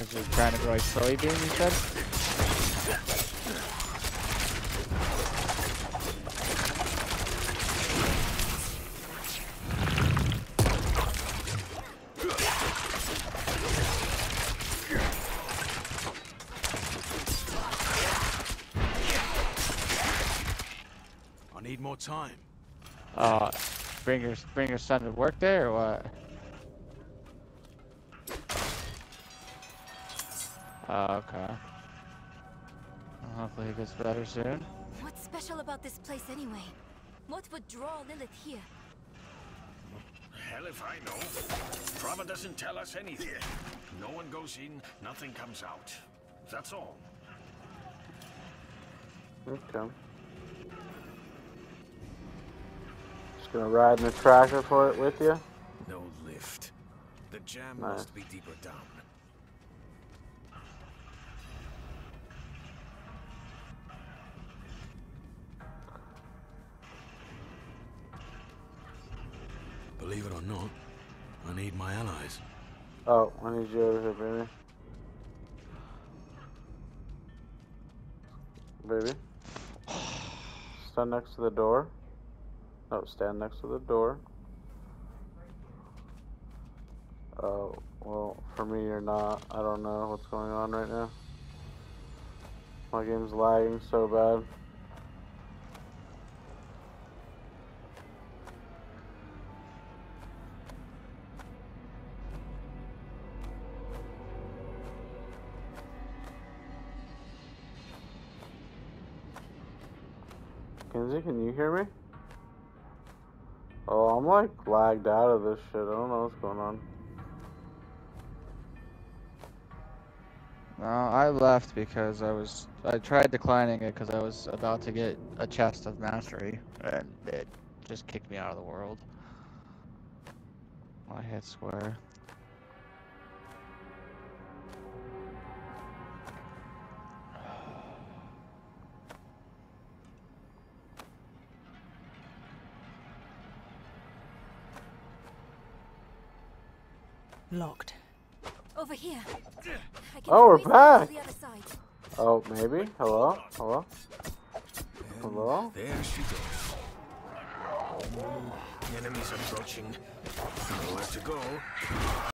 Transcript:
Because you're trying to grow soybean, you said? I need more time. Uh, bring your bring your son to work there or what? Oh, okay. Well, hopefully he gets better soon. What's special about this place anyway? What would draw Lilith here? Hell if I know. Prava doesn't tell us anything. No one goes in, nothing comes out. That's all. Okay. Just gonna ride in the tractor for it with you. No lift. The jam Nice. must be deeper down. Believe it or not, I need my allies. Oh, I need you over here, baby. Baby. Stand next to the door. No, stand next to the door. Oh, well, for me, you're not. I don't know what's going on right now. My game's lagging so bad. Kenzie, can you hear me? Oh, I'm like lagged out of this shit. I don't know what's going on. No, I left because I was I tried declining it because I was about to get a chest of mastery and it just kicked me out of the world. I hit square. Locked. Over here. Oh, we're squeeze them to back. The other side. Oh, maybe? Hello? Hello? And Hello? There she goes. Enemies approaching. Nowhere to go.